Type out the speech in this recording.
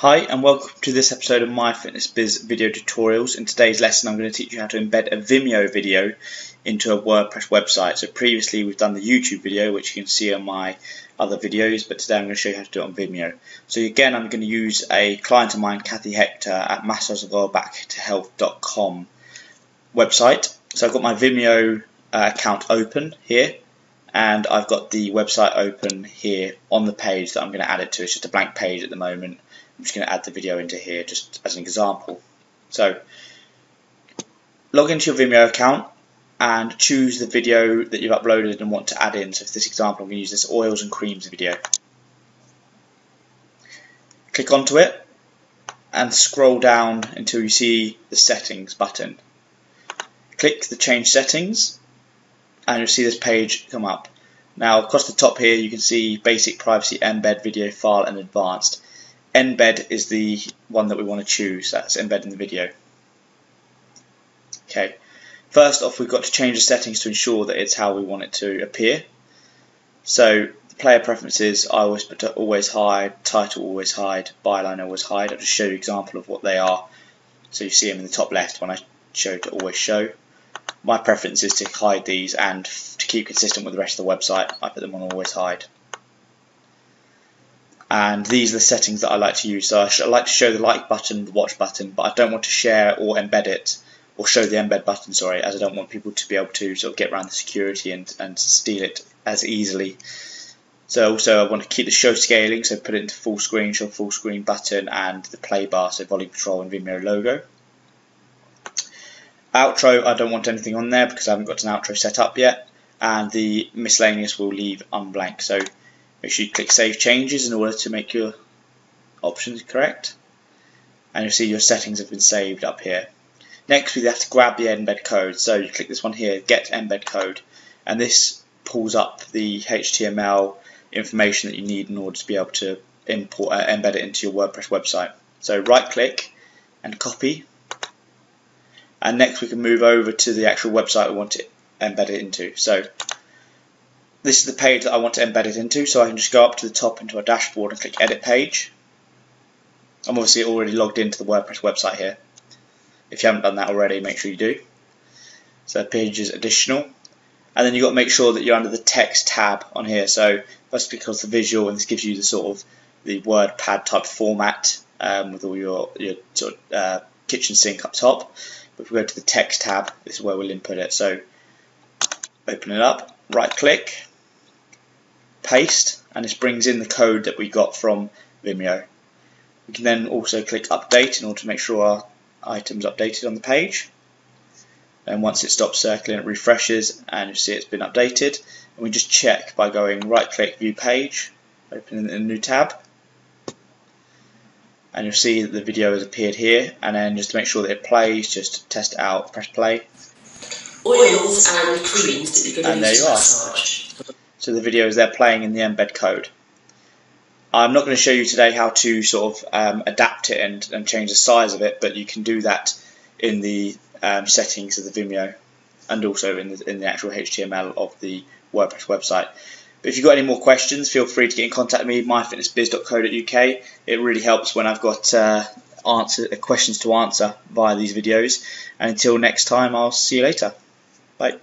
Hi and welcome to this episode of My Fitness Biz video tutorials. In today's lesson I'm going to teach you how to embed a Vimeo video into a WordPress website. So previously we've done the YouTube video which you can see on my other videos but today I'm going to show you how to do it on Vimeo. So again I'm going to use a client of mine Kathy Hector at massageofbacktohealth.com website. So I've got my Vimeo uh, account open here and I've got the website open here on the page that I'm going to add it to. It's just a blank page at the moment I'm just going to add the video into here just as an example. So log into your Vimeo account and choose the video that you've uploaded and want to add in. So for this example, I'm going to use this oils and creams video. Click onto it and scroll down until you see the settings button. Click the change settings and you'll see this page come up. Now across the top here you can see basic privacy embed video file and advanced embed is the one that we want to choose. That's embed in the video. Okay. First off, we've got to change the settings to ensure that it's how we want it to appear. So player preferences, I always put always hide, title always hide, byline always hide. I'll just show you an example of what they are. So you see them in the top left when I show to always show. My preference is to hide these and to keep consistent with the rest of the website, I put them on always hide and these are the settings that I like to use. So I, I like to show the like button, the watch button, but I don't want to share or embed it, or show the embed button, sorry, as I don't want people to be able to sort of get around the security and, and steal it as easily. So also I want to keep the show scaling, so put it into full screen, show full screen button, and the play bar, so volume control and Vimeo logo. Outro, I don't want anything on there because I haven't got an outro set up yet, and the miscellaneous will leave unblank. So Make sure you click Save Changes in order to make your options correct. And you'll see your settings have been saved up here. Next, we have to grab the embed code. So you click this one here, Get Embed Code, and this pulls up the HTML information that you need in order to be able to import uh, embed it into your WordPress website. So right click and copy. And next we can move over to the actual website we want to embed it into. So this is the page that I want to embed it into, so I can just go up to the top into a dashboard and click Edit Page. I'm obviously already logged into the WordPress website here. If you haven't done that already, make sure you do. So page is additional. And then you've got to make sure that you're under the text tab on here. So that's because the visual, and this gives you the sort of the WordPad type format um, with all your, your sort of, uh, kitchen sink up top. If we go to the text tab, this is where we'll input it. So open it up, right click, paste and this brings in the code that we got from Vimeo. We can then also click update in order to make sure our item's updated on the page. And once it stops circling, it refreshes and you see it's been updated. And we just check by going right click view page, opening a new tab. And you'll see that the video has appeared here. And then just to make sure that it plays, just test it out, press play. Oils and creams that you can and there you are. So the video is there playing in the embed code. I'm not going to show you today how to sort of um, adapt it and, and, change the size of it, but you can do that in the um, settings of the Vimeo and also in the, in the actual HTML of the WordPress website. But if you've got any more questions, feel free to get in contact with me, myfitnessbiz.co.uk. It really helps when I've got uh, answer, questions to answer via these videos. And until next time, I'll see you later. Bye.